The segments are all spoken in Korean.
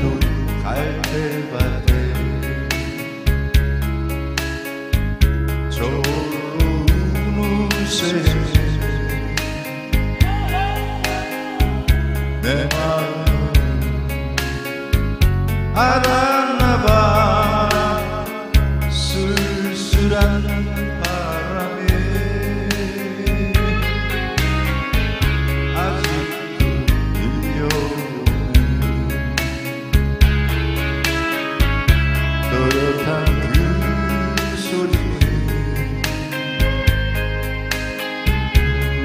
눈 갈대밭에 좋은 우세 내 마음 알아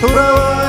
돌아와.